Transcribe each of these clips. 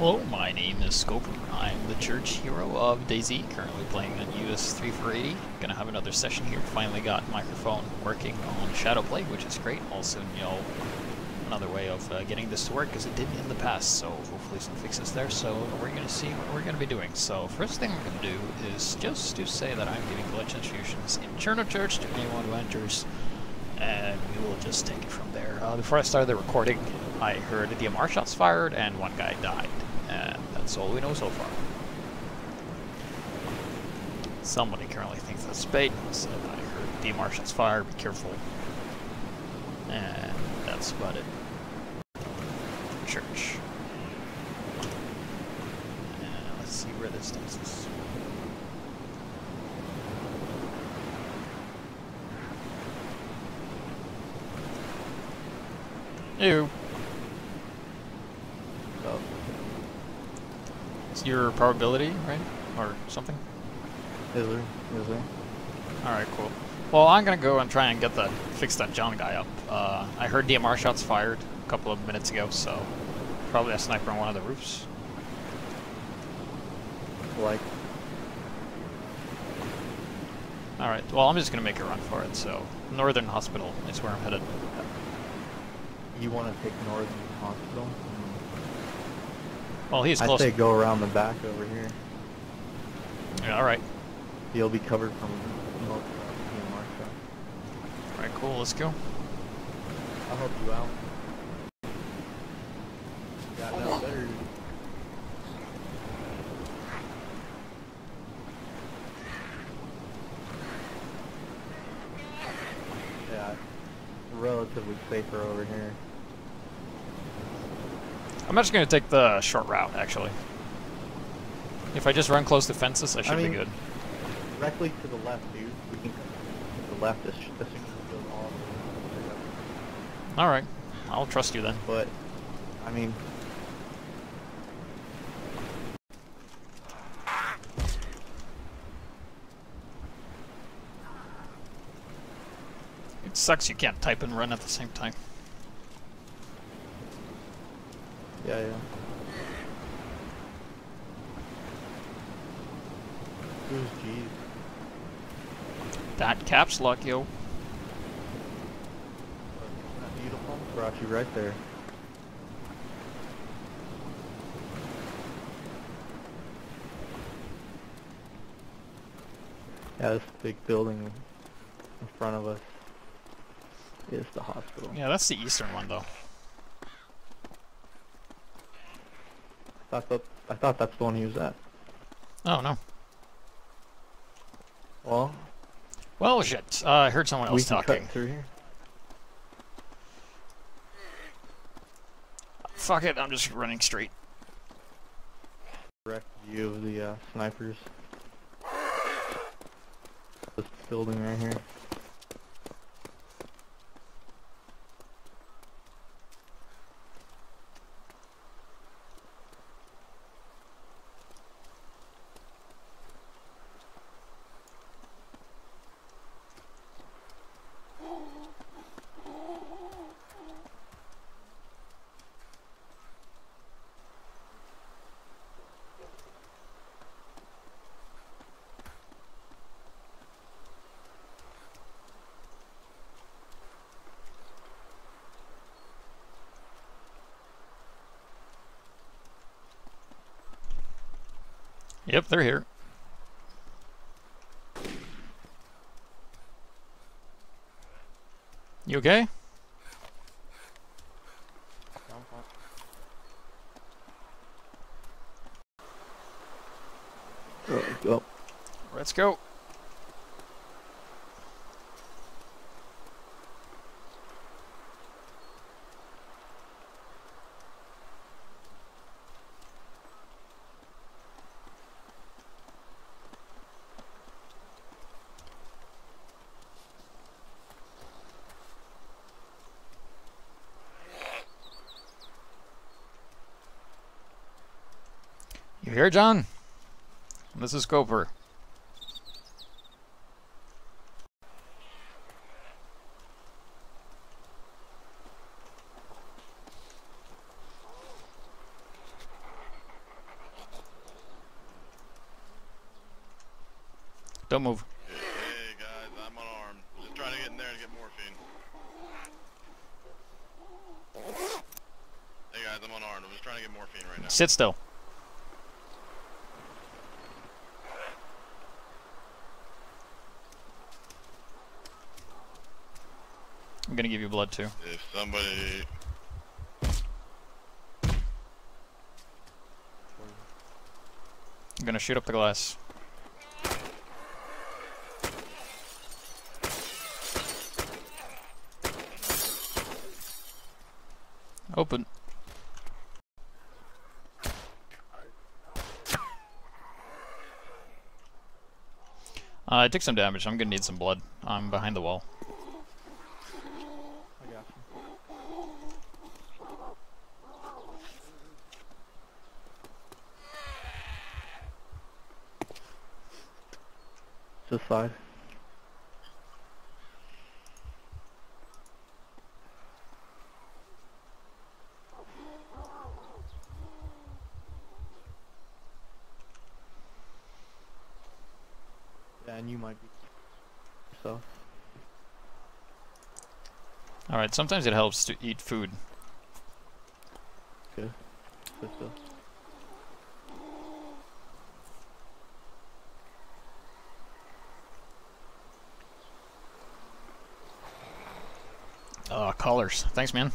Hello, my name is Scoper. I'm the church hero of DayZ, currently playing on US 3480. Gonna have another session here. Finally got microphone working on Shadowplay, which is great. Also, you know, another way of uh, getting this to work because it didn't in the past. So hopefully some fixes there. So we're gonna see what we're gonna be doing. So first thing we're gonna do is just to say that I'm giving glitch infusions in Cherno Church to anyone who enters, and we will just take it from there. Uh, before I started the recording, I heard the DMR shots fired and one guy died. And that's all we know so far. Somebody currently thinks that's bait, said I heard DMR shots fired, be careful. And that's about it. Church. And let's see where this takes us. Ew. Oh, It's your probability, right? Or something? is there? Is there? Alright, cool. Well, I'm gonna go and try and get that, fix that John guy up. Uh, I heard DMR shots fired a couple of minutes ago, so probably a sniper on one of the roofs. Like, Alright, well, I'm just gonna make a run for it, so Northern Hospital is where I'm headed. you want to take Northern Hospital? Well, he's I'd say go around the back over here. Yeah, alright. You'll be covered from most of the DMR shot. Alright, cool, let's go. I'll help you out. Got no better. Yeah, relatively safer over here. I'm just gonna take the short route, actually. If I just run close to fences, I should mean- be good. Directly to the left, dude. We can to the left as, as soon go all. Alright, I'll trust you then. But, I mean, It sucks you can't type and run at the same time. Yeah, yeah. Who's G's? That caps lock, yo. Beautiful. Brought you right there. Yeah, this big building in front of us is the hospital. Yeah, that's the eastern one, though. I thought I thought that's the one he was at. Oh, no. Well, Well, shit. Uh, I heard someone else talking. through here. Fuck it, I'm just running straight. Direct view of the uh, snipers. This building right here. Yep, they're here. You okay? Uh, oh, go. Let's go. You here, John? This is Scoper. Don't move. Hey, hey guys, I'm unarmed. Just trying to get in there to get morphine. Hey guys, I'm unarmed. I'm just trying to get morphine right now. Sit still. Gonna give you blood too. If somebody, I'm gonna shoot up the glass. Open. Uh, I took some damage. I'm gonna need some blood. I'm behind the wall. I got you. This side. Yeah, and you might be yourself. Alright, sometimes it helps to eat food. Good. Good stuff. Collars. Thanks, man.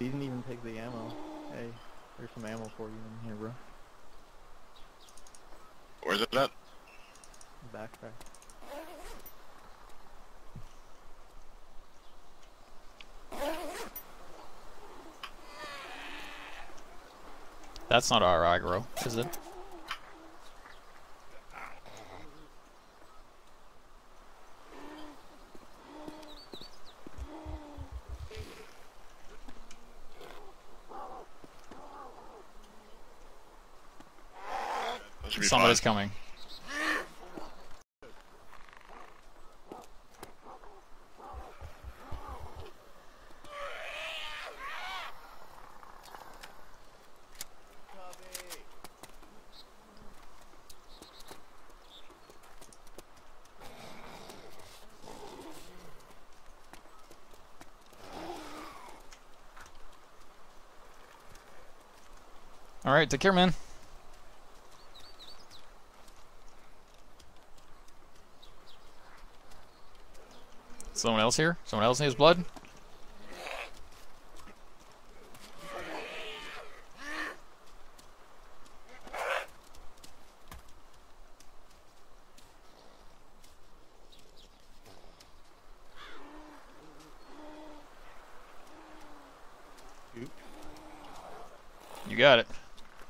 He didn't even take the ammo. Hey, there's some ammo for you in here, bro. where's it at? Backpack. That's not our aggro, is it? That should be Somebody's fine. coming. Alright, take care, man. Someone else here? Someone else needs blood? Shoot. You got it.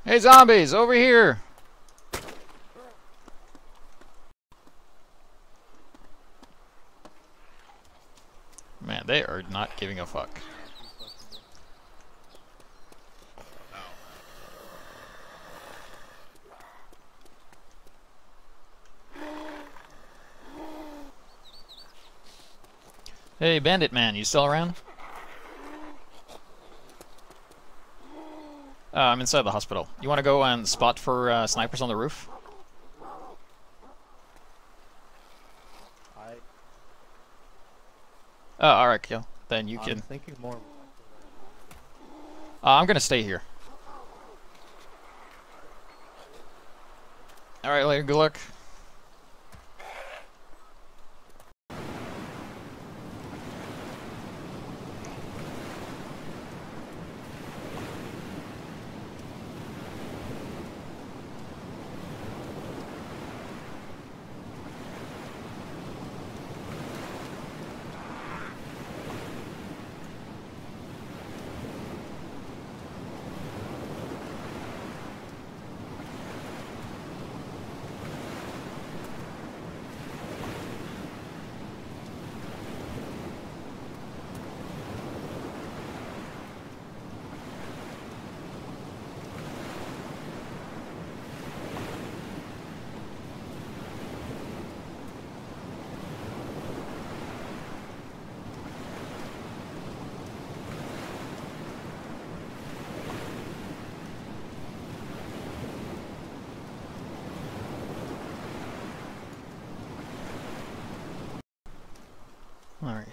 Hey, zombies, over here! Man, they are not giving a fuck. Hey, Bandit Man, you still around? Uh, I'm inside the hospital. You want to go and spot for uh, snipers on the roof? I. Oh, alright, kill. Then you I'm can. thinking more. Uh, I'm gonna stay here. Alright, later. Good luck.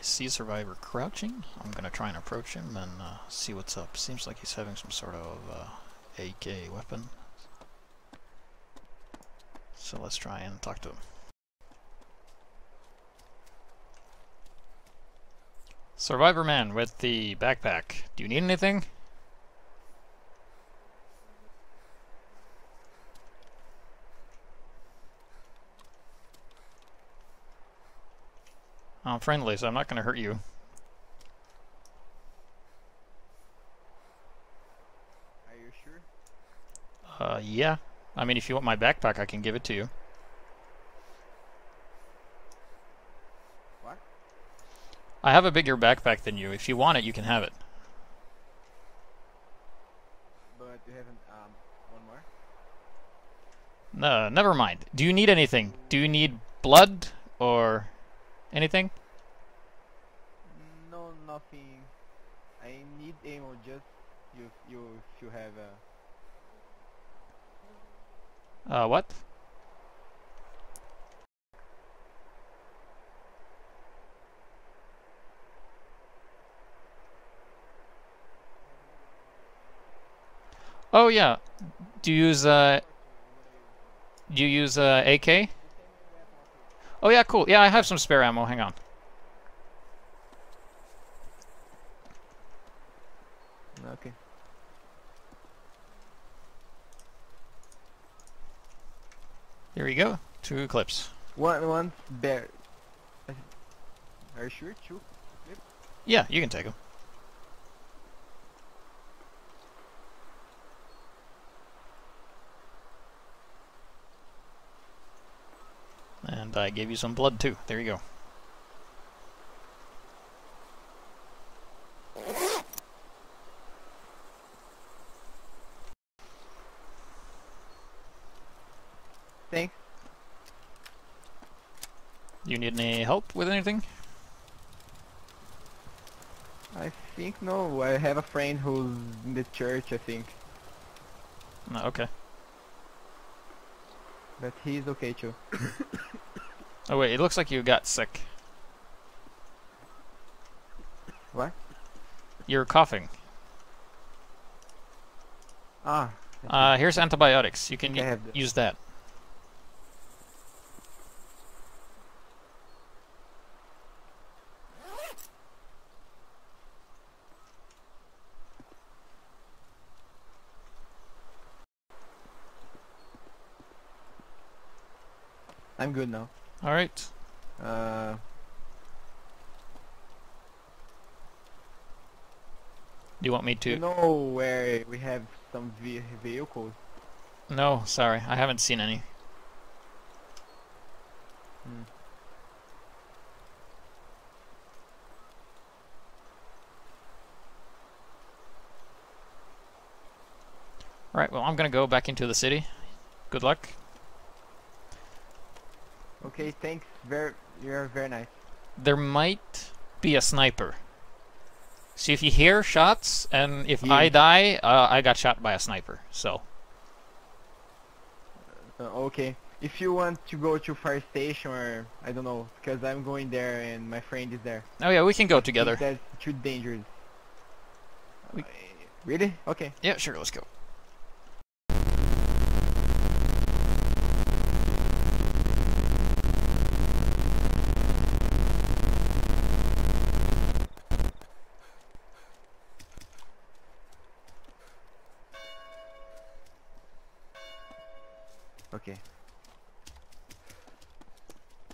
See survivor crouching. I'm gonna try and approach him and uh, see what's up. Seems like he's having some sort of uh, AK weapon. So let's try and talk to him. Survivor man with the backpack. Do you need anything? I'm friendly, so I'm not going to hurt you. Are you sure? Uh, yeah. I mean, if you want my backpack, I can give it to you. What? I have a bigger backpack than you. If you want it, you can have it. But you haven't um one more? No, never mind. Do you need anything? Do you need blood or anything? No, nothing. I need ammo. Just you, you, if you have a. Uh, what? Oh yeah. Do you use uh do you use uh AK? Oh yeah, cool. Yeah, I have some spare ammo. Hang on. Okay. Here we go. Two clips. One, one bear. Are you sure? Two. Yeah, you can take them. And I gave you some blood too. There you go. Thanks. You need any help with anything? I think no. I have a friend who's in the church. I think, No, okay. but he's okay too. Oh wait, it looks like you got sick. What? You're coughing. Ah. Uh, here's antibiotics. You can I u- have use that. I'm good now. All right. Uh. Do you want me to? know where we have some ve vehicles? No, sorry, I haven't seen any. Hmm. All right. Well, I'm gonna go back into the city. Good luck. Okay, thanks. Very, you're very nice. There might be a sniper. See if you hear shots, and if I die, uh, I got shot by a sniper. So Uh, okay. If you want to go to fire station or I don't know, because I'm going there and my friend is there. oh yeah, we can go together. That's too dangerous. We- Uh, really? Okay. Yeah, sure. Let's go. Okay.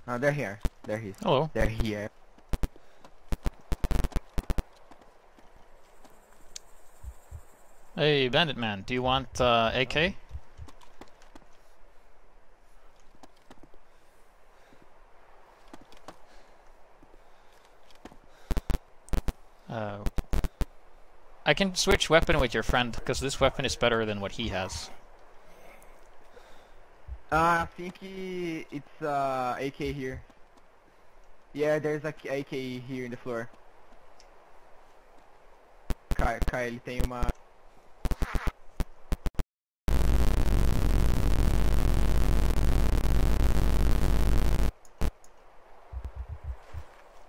Oh, they're here. They're here. Hello. They're here. Hey, Bandit Man. Do you want uh, AK? Uh, I can switch weapon with your friend because this weapon is better than what he has. Uh, I think he, it's uh AK here. Yeah, there's a AK here in the floor. Kai, Kai, tem uma.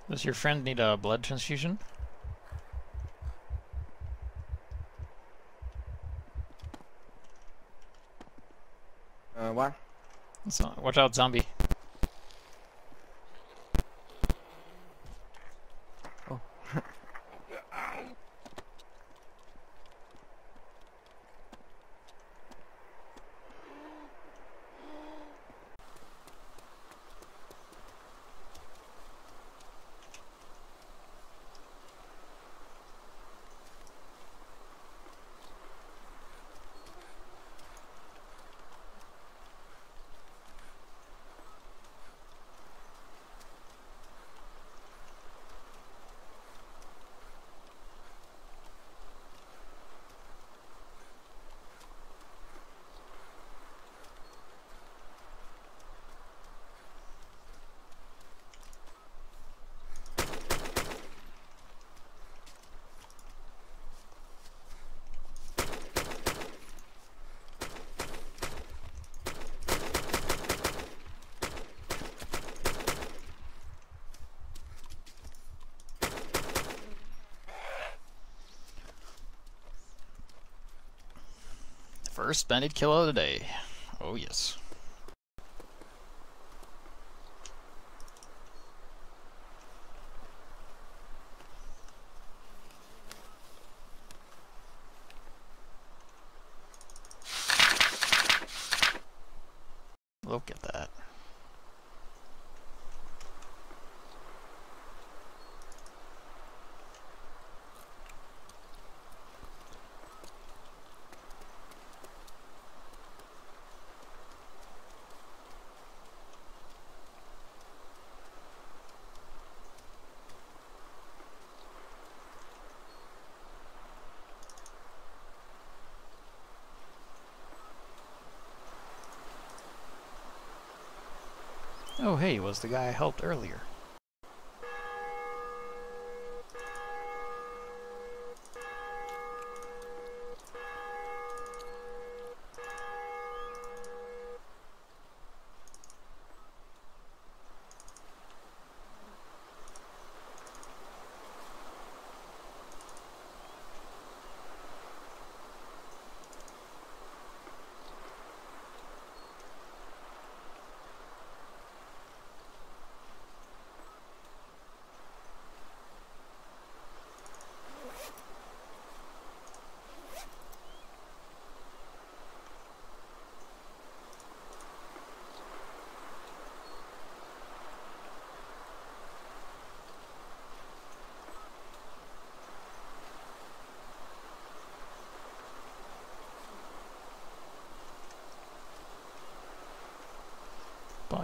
Does your friend need a blood transfusion? Uh, what? So, watch out, zombie. First bandit kill of the day. Oh yes. Look at that. Oh hey, was the guy I helped earlier.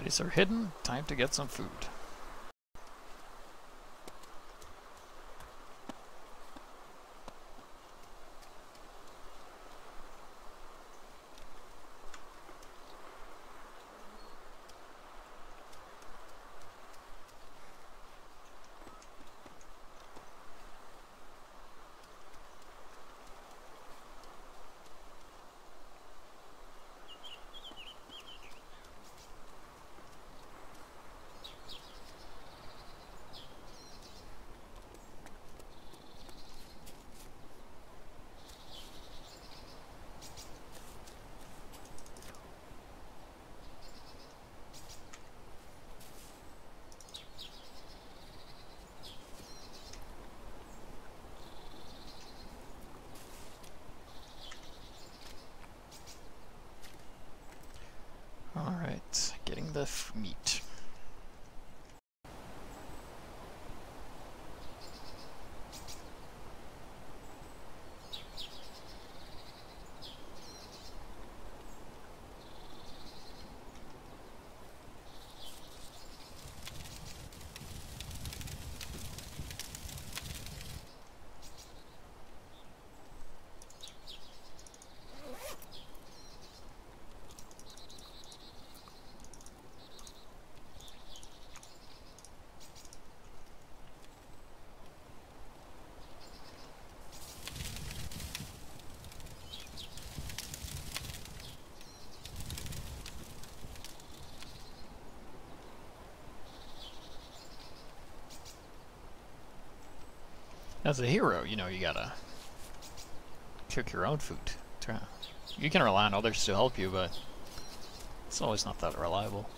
Bodies are hidden, time to get some food. The meat. As a hero, you know, you gotta cook your own food. You can rely on others to help you, but it's always not that reliable.